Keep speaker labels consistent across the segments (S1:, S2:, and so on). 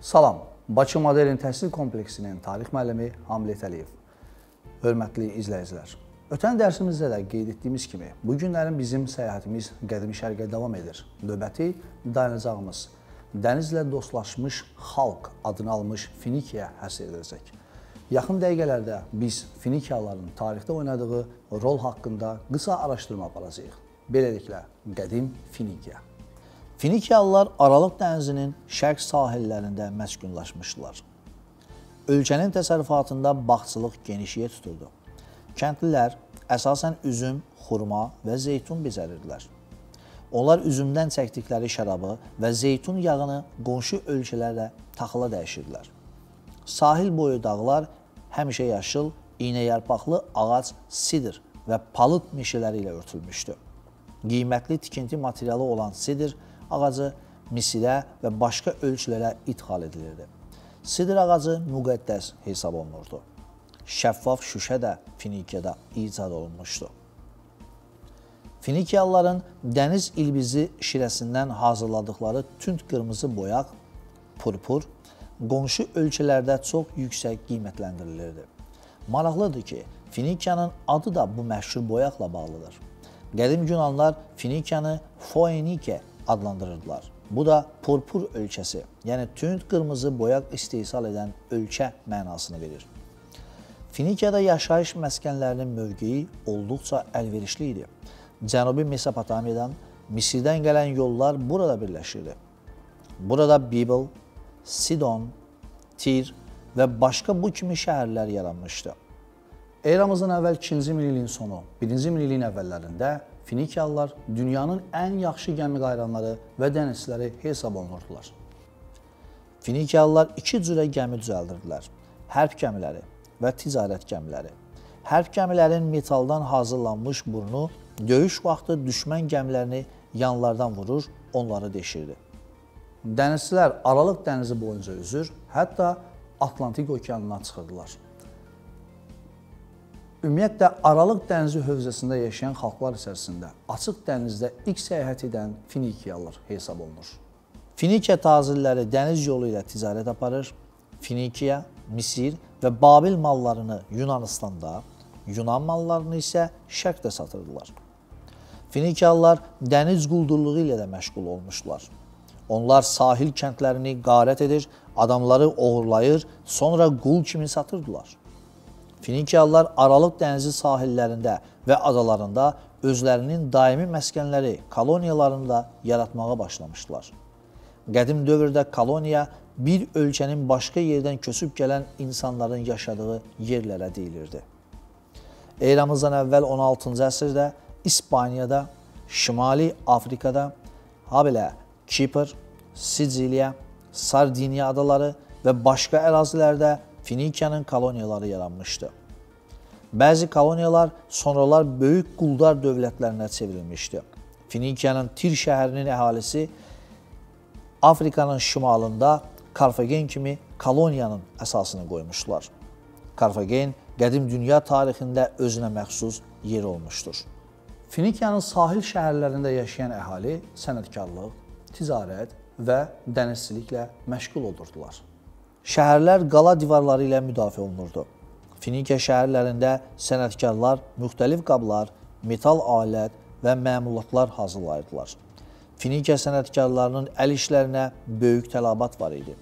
S1: Salam, Bakı Modern Təhsil Kompleksinin tarix müəllimi Hamilet Əliyev. Hörmətli izləyicilər, ötən dərsimizdə də qeyd etdiyimiz kimi, bu günlərin bizim səyahətimiz Qədimi Şərqə davam edir. Növbəti dayanacağımız dənizlə dostlaşmış xalq adını almış Finikiya həsr ediləcək. Yaxın dəqiqələrdə biz Finikiyalıların tarixdə oynadığı rol haqqında qısa araşdırma aparacağıq. Beləliklə, qədim Finikiya. Finikiyalılar Aralıq dənizinin şərq sahillərində məskunlaşmışdılar. Ölkənin təsərrüfatında bağçılıq genişliyə tuturdu. Kəndlilər əsasən üzüm, xurma və zeytun becərirdilər. Onlar üzümdən çəkdikləri şərabı və zeytun yağını qonşu ölkələrlə taxıla dəyişirdilər. Sahil boyu dağlar həmişə yaşıl, iynəyarpaqlı ağac, sidr və palıd meşələri ilə örtülmüşdü. Qiymətli tikinti materialı olan sidr ağacı Misirə və başqa ölkələrə idxal edilirdi. Sidr ağacı müqəddəs hesab olunurdu. Şəffaf şüşə də Finikiyada icad olunmuşdu. Finikiyalıların dəniz ilbizi şirəsindən hazırladıkları tünd qırmızı boyaq, purpur, qonşu ölkələrdə çox yüksək qiymətləndirilirdi. Maraqlıdır ki, Finikiyanın adı da bu məşhur boyaqla bağlıdır. Qədim Yunanlar Finikiyanı Foenike adlandırırdılar. Bu da purpur ölkəsi, yəni tünd qırmızı boyaq istehsal edən ölkə mənasını verir. Finikiyada yaşayış məskənlərinin mövqeyi olduqca əlverişli idi. Cənubi Mesopotamiyadan, Misirdən gələn yollar burada birləşirdi. Burada Bibl, Sidon, Tir və başqa bu kimi şəhərlər yaranmışdı. Eramızdan əvvəl 2-ci minilliyin sonu, 1-ci minilliyin əvvəllərində Finikiyalılar dünyanın ən yaxşı gəmi qayranları və dənizçiləri hesab olunurdular. Finikiyalılar iki cürə gəmi düzəldirdilər. Hərb gəmiləri və ticarət gəmiləri. Hərb gəmilərin metaldan hazırlanmış burnu döyüş vaxtı düşmən gəmilərini yanlardan vurur, onları deşirdi. Dənizçilər Aralıq dənizi boyunca üzür, hətta Atlantik okeanına çıxırdılar. Ümumiyyətlə, Aralıq dənizi hövzəsində yaşayan xalqlar içərisində açıq dənizdə ilk səyahət edən Finikiyalılar hesab olunur. Finikiya tazilləri dəniz yolu ilə ticarət aparır. Finikiya, Misir və Babil mallarını Yunanistanda, Yunan mallarını isə şərqdə satırdılar. Finikiyalılar dəniz quldurluğu ilə də məşğul olmuşdular. Onlar sahil kəndlərini qarət edir, adamları oğurlayır, sonra qul kimi satırdılar. Finikiyalılar Aralıq dənizi sahillərində və adalarında özlərinin daimi məskənləri, koloniyalarını da yaratmağa başlamışdılar. Qədim dövrdə koloniya bir ölkənin başqa yerdən köçüb gələn insanların yaşadığı yerlərə deyilirdi. Eramızdan əvvəl 16-cı əsrdə İspaniyada, Şimali Afrikada, habelə Kipr, Siciliya, Sardiniya adaları və başqa ərazilərdə Finikiyanın koloniyaları yaranmışdı. Bəzi koloniyalar sonralar böyük quldar dövlətlərinə çevrilmişdi. Finikiyanın Tir şəhərinin əhalisi Afrikanın şimalında Karfagen kimi koloniyanın əsasını qoymuşdular. Karfagen qədim dünya tarixində özünə məxsus yer olmuşdur. Finikiyanın sahil şəhərlərində yaşayan əhali sənətkarlıq, ticarət və dənizçiliklə məşğul olurdular. Şəhərlər qala divarları ilə müdafiə olunurdu. Finikiya şəhərlərində sənətkarlar müxtəlif qablar, metal alət və məmulatlar hazırlayırdılar. Finikiya sənətkarlarının əl işlərinə böyük tələbat var idi.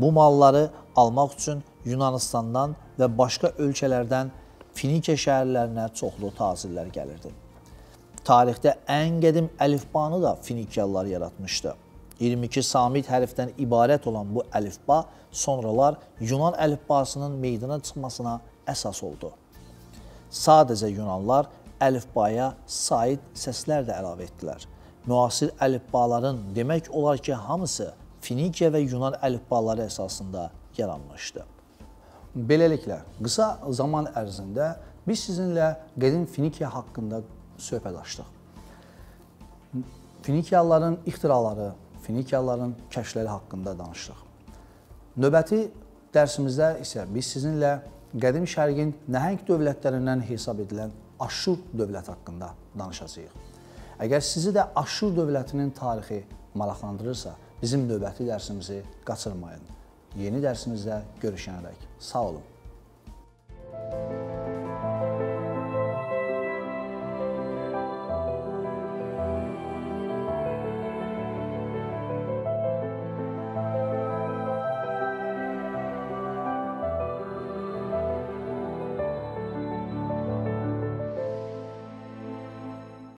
S1: Bu malları almaq üçün Yunanistandan və başqa ölkələrdən Finikiya şəhərlərinə çoxlu tazirlər gəlirdi. Tarixdə ən qədim əlifbanı da Finikiyalılar yaratmışdı. 22 samit hərfdən ibarət olan bu əlifba sonralar Yunan əlifbasının meydana çıxmasına əsas oldu. Sadəcə Yunanlar əlifbaya sait səslər də əlavə etdilər. Müasir əlifbaların demək olar ki, hamısı Finikiya və Yunan əlifbaları əsasında yaranmışdı. Beləliklə, qısa zaman ərzində biz sizinlə qədim Finikiya haqqında söhbət açdıq. Finikiyalıların ixtiraları, Finikiyalıların kəşfləri haqqında danışdıq. Növbəti dərsimizdə isə biz sizinlə qədim şərqin nəhəng dövlətlərindən hesab edilən Aşur dövlət haqqında danışacağıq. Əgər sizi də Aşur dövlətinin tarixi maraqlandırırsa, bizim növbəti dərsimizi qaçırmayın. Yeni dərsimizdə görüşənədək sağ olun.